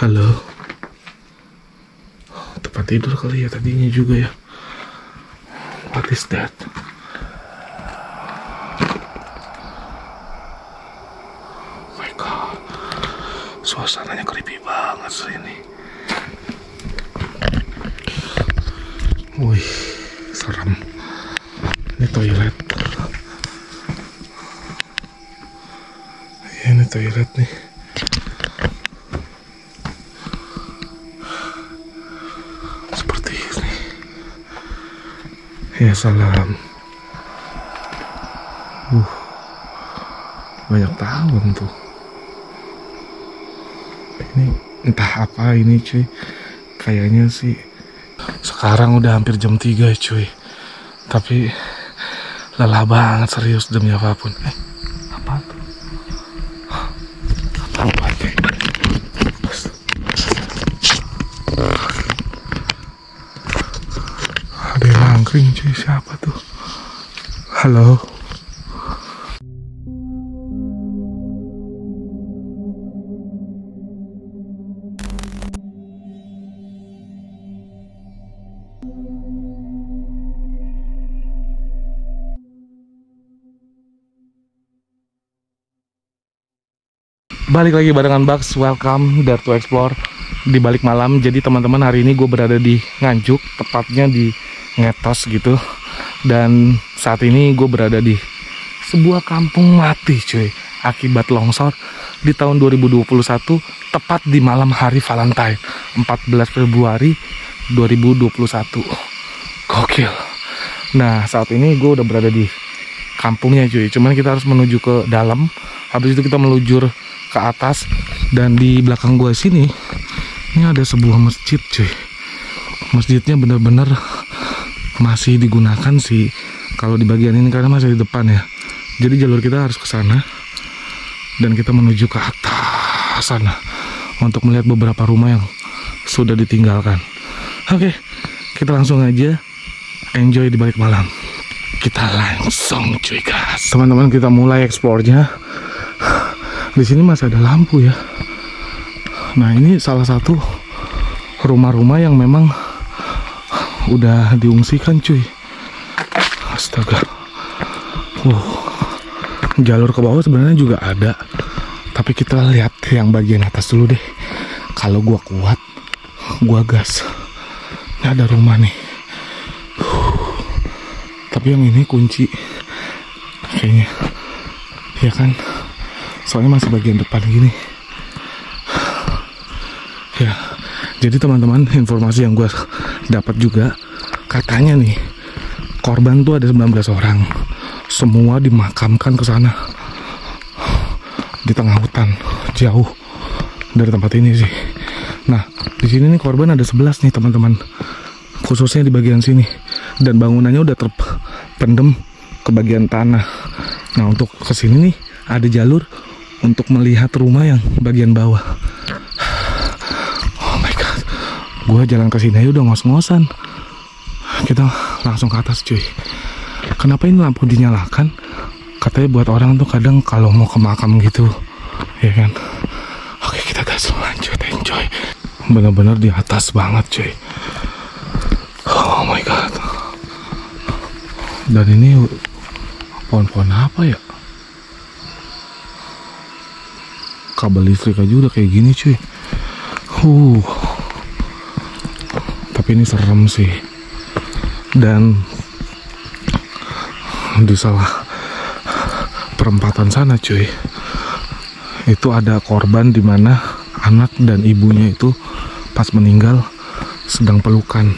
Halo. Tempat tidur kali ya tadinya juga ya. What is that? Oh my god. Suasananya creepy banget sih ini. Wih, serem. Ini toilet. Ya, ini toilet nih. Seperti ini. Ya salam. Uh, banyak tahun tuh. Ini entah apa ini cuy. Kayaknya sih sekarang udah hampir jam 3 cuy. Tapi lelah banget serius demi apa pun. Eh, apa tuh? Apa tuh? Nangkring cuy, siapa tuh? Halo? Balik lagi barengan Bugs, welcome Dare to Explore di balik malam. Jadi teman-teman hari ini gue berada di Nganjuk, tepatnya di Ngetos gitu. Dan saat ini gue berada di sebuah kampung mati cuy. Akibat longsor di tahun 2021 tepat di malam hari Valentine 14 Februari 2021 gokil. Nah saat ini gue udah berada di kampungnya cuy. Cuman kita harus menuju ke dalam. Habis itu kita melujur ke atas. Dan di belakang gue sini ini ada sebuah masjid cuy. Masjidnya bener-bener masih digunakan sih kalau di bagian ini karena masih di depan ya. Jadi jalur kita harus ke sana dan kita menuju ke atas sana untuk melihat beberapa rumah yang sudah ditinggalkan. Oke kita langsung aja enjoy di balik malam. Kita langsung cuy gas. Teman-teman kita mulai eksplornya. Di sini masih ada lampu ya. Nah ini salah satu rumah-rumah yang memang udah diungsikan cuy? Astaga. Wow jalur ke bawah sebenarnya juga ada. Tapi kita lihat yang bagian atas dulu deh. Kalau gua kuat gua gas. Ini ada rumah nih. Tapi yang ini kunci. Kayaknya. Ya kan? Soalnya masih bagian depan gini. Ya. Jadi teman-teman informasi yang gue dapat juga. Katanya nih korban tuh ada 19 orang. Semua dimakamkan ke sana. Di tengah hutan jauh dari tempat ini sih. Nah di sini nih korban ada 11 nih teman-teman. Khususnya di bagian sini. Dan bangunannya udah terpendem ke bagian tanah. Nah untuk ke sini nih ada jalur untuk melihat rumah yang bagian bawah oh my god gua jalan ke sini aja udah ngos-ngosan. Kita langsung ke atas cuy. Kenapa ini lampu dinyalakan? Katanya buat orang tuh kadang kalau mau ke makam gitu ya kan? Oke kita gas lanjut enjoy bener-bener di atas banget cuy. Oh my god. Dan ini pohon-pohon apa ya? Kabel listrik aja udah kayak gini cuy. Uh tapi ini serem sih. Dan di salah perempatan sana cuy itu ada korban di mana anak dan ibunya itu pas meninggal sedang pelukan.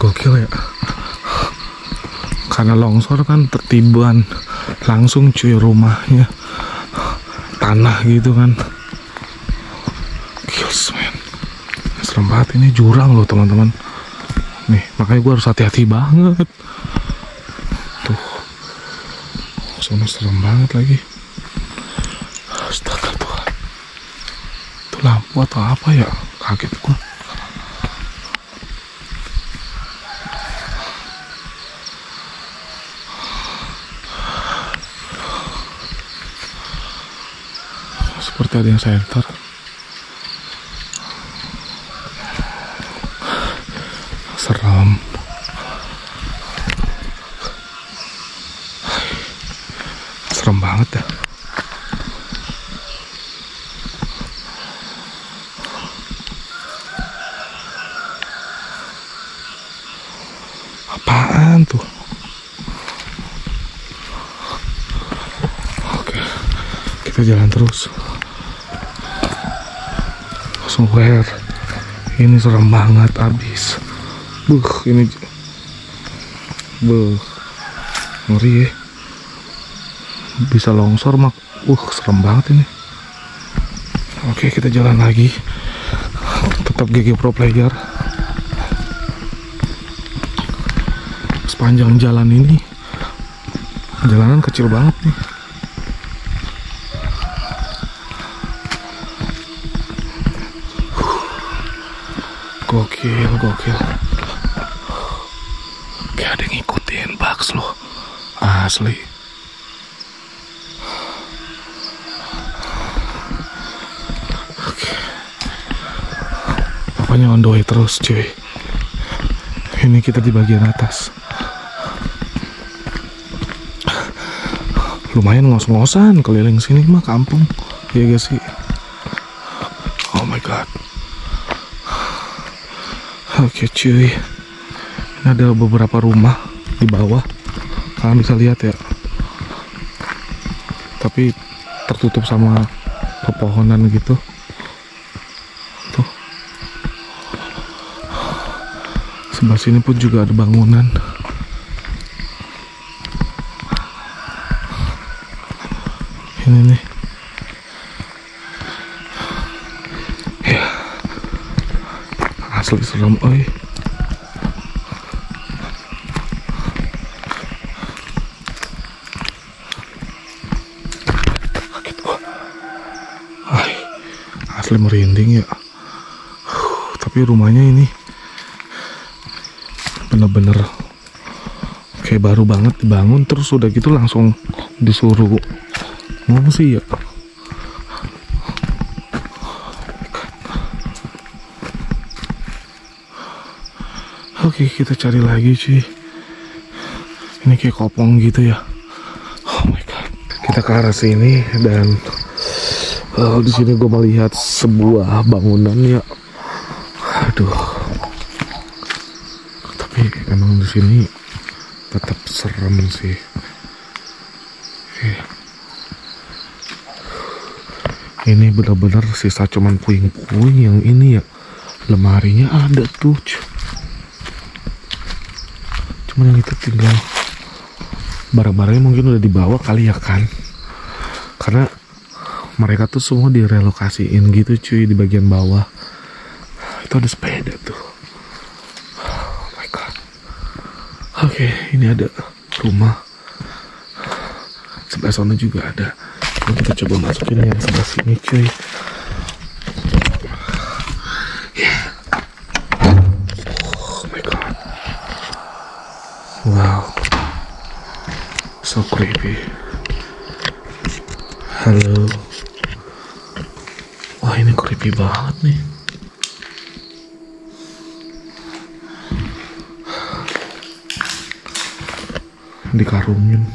Gokil ya. Karena longsor kan tertiban langsung cuy rumahnya tanah gitu kan serem banget ini jurang loh teman-teman. Nih makanya gue harus hati-hati banget. Tuh. Sana serem banget lagi. Astaga Tuhan itu lampu atau apa ya? Kaget gue seperti ada yang center serem banget ya apaan tuh? Oke kita jalan terus. Swear ini serem banget abis. Buh ini buh ngeri ya. Bisa longsor mak. Uh serem banget ini. Oke kita jalan lagi. Tetap GG Pro Player sepanjang jalan ini. Jalanan kecil banget nih. Gokil gokil. Kayak ada ngikutin Bugs loh asli. Pokoknya on the way terus cuy. Ini kita di bagian atas lumayan ngos-ngosan keliling sini mah kampung. Ya gak sih? Oh my god. Oke cuy. Ini ada beberapa rumah di bawah. Kalian bisa lihat ya. Tapi tertutup sama pepohonan gitu. Tuh. Sebelah sini pun juga ada bangunan ini. Nih ya. Asli serem oi. Asli merinding ya. Tapi rumahnya ini bener-bener kayak baru banget dibangun terus udah gitu langsung disuruh ngomong sih ya. Oke kita cari lagi cuy. Ini kayak kopong gitu ya. Oh my god. Kita ke arah sini dan eh, di sini gue melihat sebuah bangunan ya. Aduh. Tapi emang di sini tetap serem sih Ini benar-benar sisa cuman puing-puing yang ini ya. Lemarinya ada tuh cuman yang itu tinggal barang-barangnya mungkin udah dibawa kali ya kan? Karena mereka tuh semua direlokasiin gitu cuy di bagian bawah. Itu ada sepeda tuh. Oh my god. Oke ini ada rumah. Sebelah sana juga ada kita coba masukin yang sebelah sini cuy oh my god Wow. So creepy. Halo. Wah, ini creepy banget nih. Dikarungin.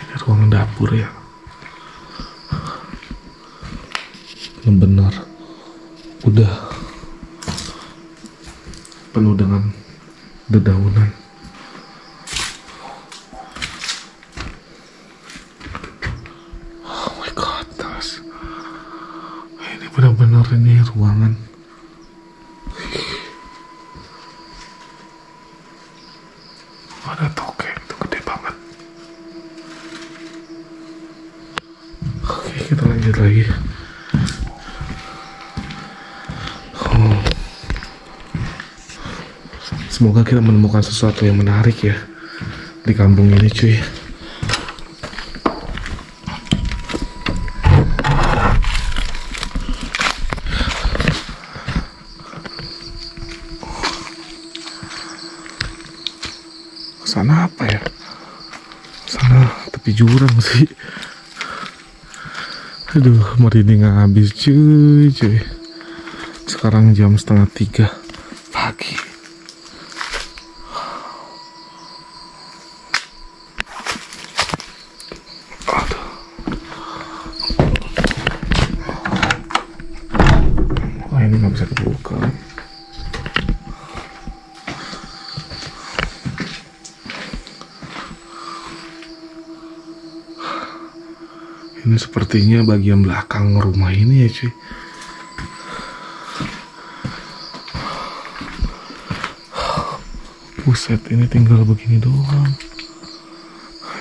Ini ruang dapur ya. Benar-benar udah penuh dengan dedaunan. Oh my god, guys. Ini benar-benar ini ruangan. Ada tokek tuh gede banget. Oke, kita lanjut lagi. Oh. Semoga kita menemukan sesuatu yang menarik ya di kampung ini, cuy. Sana apa ya? Sana tepi jurang sih. Aduh, merinding habis cuy, cuy. Sekarang jam setengah tiga pagi. Sepertinya bagian belakang rumah ini ya cuy. Buset, ini tinggal begini doang.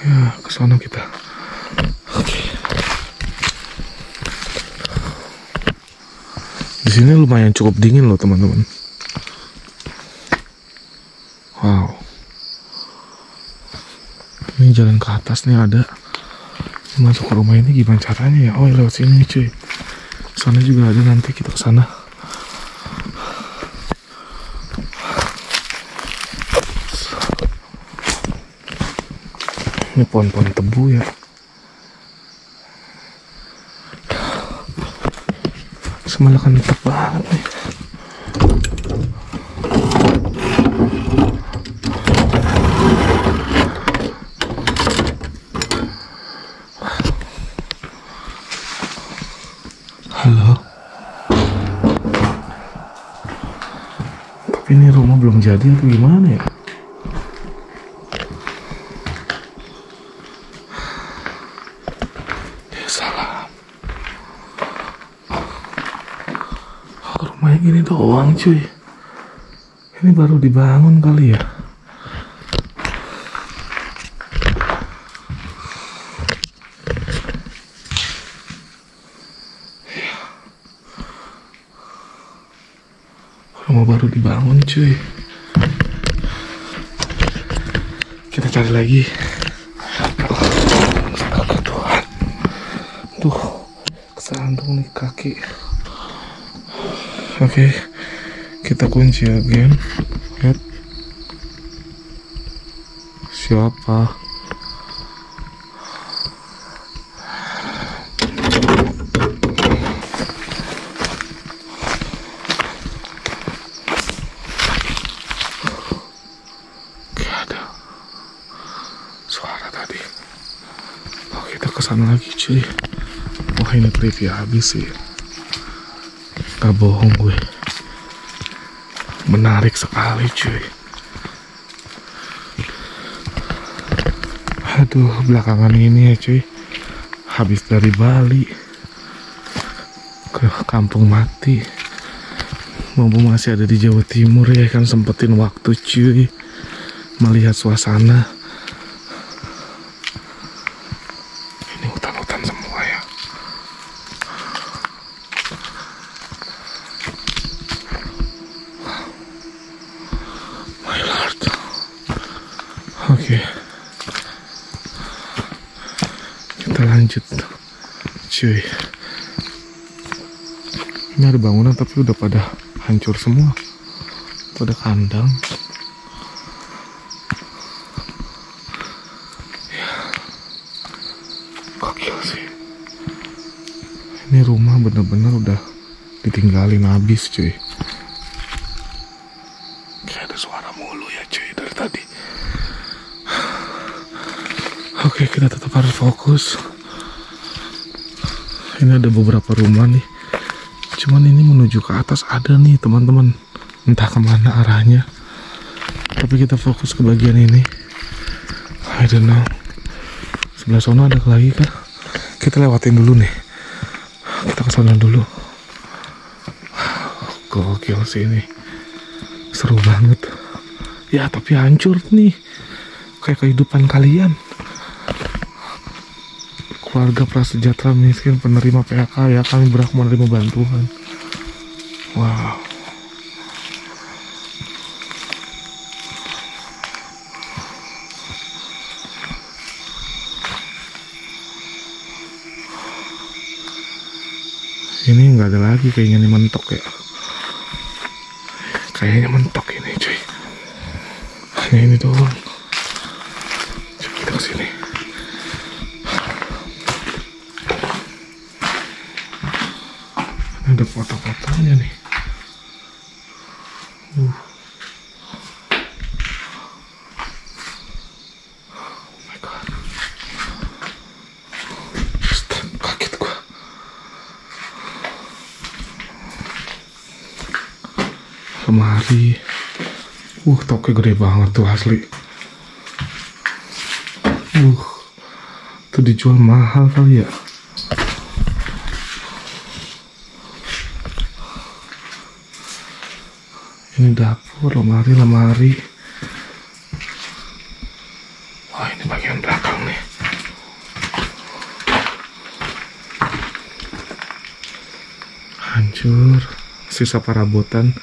Ya, ke sana kita. Di sini lumayan cukup dingin loh, teman-teman. Wow. Ini jalan ke atas nih ada. Masuk ke rumah ini gimana caranya ya? Oh, lewat sini cuy. Sana juga ada nanti kita ke sana. Ini pohon-pohon tebu ya. Semalah kan tetap banget nih. Halo. Tapi ini rumah belum jadi atau gimana ya? Ya salah. Oh, rumahnya gini doang cuy. Ini baru dibangun kali ya. Rumah baru dibangun cuy. Cari lagi. Astaga Tuhan. Tuh, kesandung nih kaki. Oke, kita kunci again. Lihat. Siapa? Gak ada suara tadi. Ke sana lagi cuy. Wah ini creepy habis sih. Gak bohong gue. Menarik sekali cuy. Aduh belakangan ini ya cuy. Habis dari Bali ke kampung mati. Mumpung masih ada di Jawa Timur ya kan sempetin waktu cuy melihat suasana. Ini hutan-hutan semua ya. My lord. Oke. Kita lanjut. Cuy. Ini ada bangunan tapi udah pada hancur semua. Pada kandang. Gokil sih. Ini rumah bener-bener udah ditinggalin habis cuy. Kayak ada suara mulu ya cuy dari tadi. Oke kita tetap harus fokus. Ini ada beberapa rumah nih. Cuman ini menuju ke atas ada nih teman-teman. Entah ke mana arahnya. Tapi kita fokus ke bagian ini. I don't know sebelah sana ada lagi kah kita lewatin dulu nih kita ke sana dulu gokil sih ini seru banget ya tapi hancur nih kayak kehidupan kalian keluarga prasejahtera miskin penerima PHK ya kami berhak menerima bantuan. Wow. Ini nggak ada lagi kayaknya nih mentok ya. Kayaknya mentok ini cuy. Ini doang lemari uh toko gede banget tuh asli. Uh tuh dijual mahal kali ya. Ini dapur lemari lemari. Wah ini bagian belakang nih. Hancur. Sisa perabotan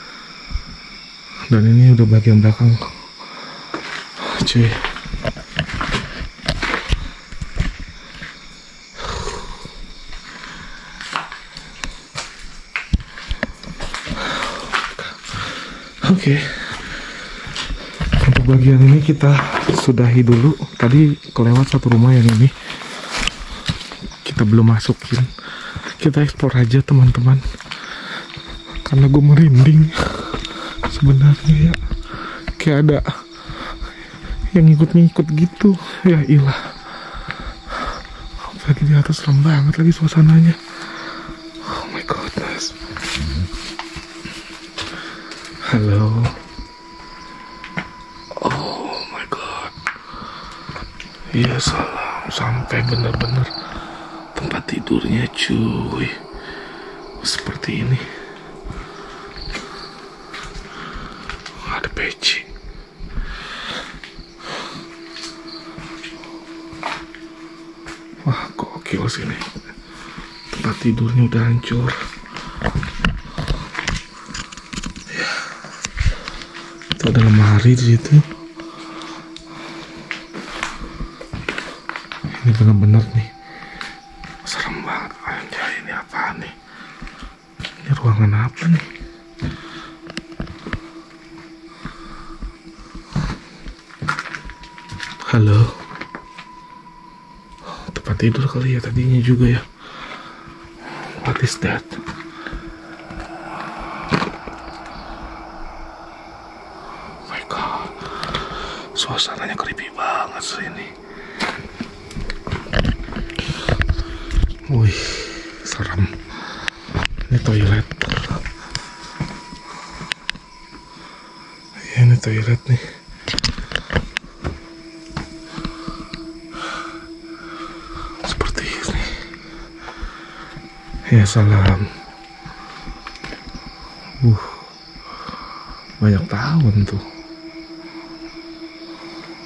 dan ini udah bagian belakang cuy Oke. Untuk bagian ini kita sudahi dulu. Tadi kelewat satu rumah yang ini. Kita belum masukin. Kita ekspor aja teman-teman. Karena gue merinding. Sebenarnya ya. Kayak ada yang ngikut-ngikut gitu. Ya ilah. Lagi di atas serem banget lagi suasananya. Oh my goodness. Halo. Oh my god. Iya salam sampai benar-benar tempat tidurnya cuy. Seperti ini. Ada peci. Wah gokil sini. Tempat tidurnya udah hancur. Itu ada lemari di situ. Ini benar-benar nih serem banget. Anjay, ini apa nih? Ini ruangan apa nih? Halo. Tempat tidur kali ya tadinya juga ya. What is that? Oh my god Suasananya creepy banget sini Wih Serem Ini toilet Ya ini toilet nih Seperti ini Ya salam. Uh banyak tahun tuh.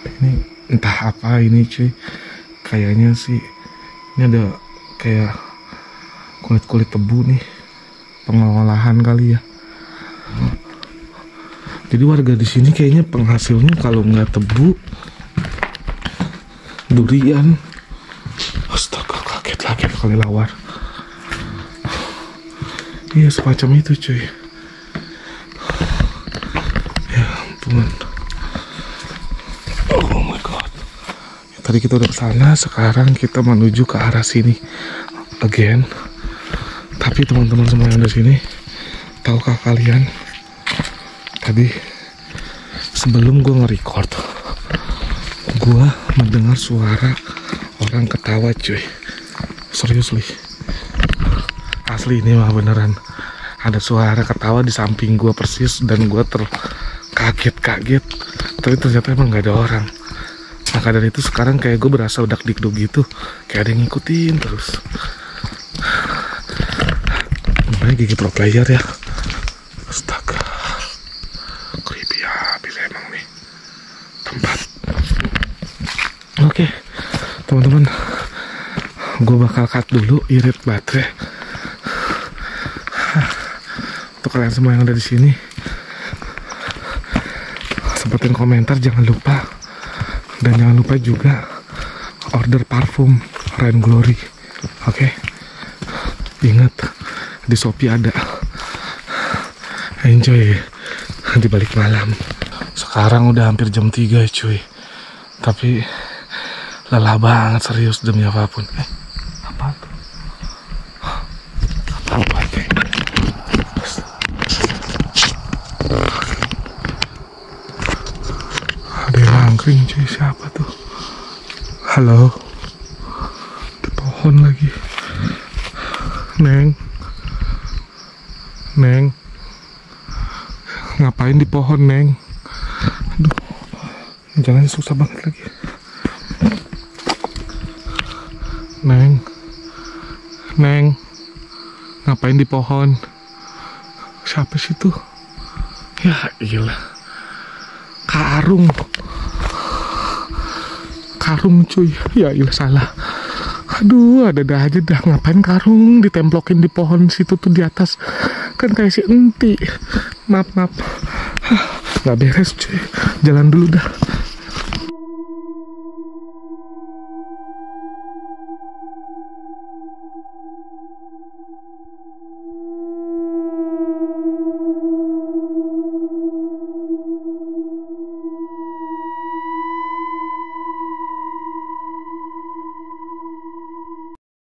Ini entah apa ini cuy. Kayaknya sih ini ada kayak kulit-kulit tebu nih. Pengolahan kali ya. Jadi warga di sini kayaknya penghasilnya kalau nggak tebu durian. Astaga kaget lagi kali lawar iya semacam itu cuy. Ya ampun. Oh my god. Tadi kita udah ke sana sekarang kita menuju ke arah sini. Again. Tapi teman-teman semua yang ada sini tahukah kalian tadi sebelum gue nge-record gue mendengar suara orang ketawa cuy. Serius li asli ini mah beneran ada suara ketawa di samping gue persis dan gue terkaget-kaget. Tapi ternyata emang gak ada orang. Maka dari itu sekarang kayak gue berasa udah dikduk gitu. Kayak ada yang ngikutin terus. Namanya gigi pro player ya? Astaga. Creepy habis emang nih. Tempat. Oke teman-teman. Gue bakal cut dulu irit baterai untuk kalian semua yang ada di sini sempetin komentar jangan lupa. Dan jangan lupa juga order parfum Rain Glory oke? Ingat di Shopee ada. Enjoy di balik malam. Sekarang udah hampir jam 3 cuy. Tapi lelah banget serius demi apa pun. Eh apa tuh apa tuh jangkring cuy siapa tuh? Halo? Di pohon lagi. Neng? Neng? Ngapain di pohon neng? Aduh jalan susah banget lagi. Neng? Neng? Ngapain di pohon? Siapa sih tuh? Ya iyalah. Karung karung cuy. Ya iyalah salah. Aduh ada dah aja dah. Ngapain karung ditemplokin di pohon situ tuh di atas? Kan kayak si enti. Maaf maaf. Nggak beres cuy. Jalan dulu dah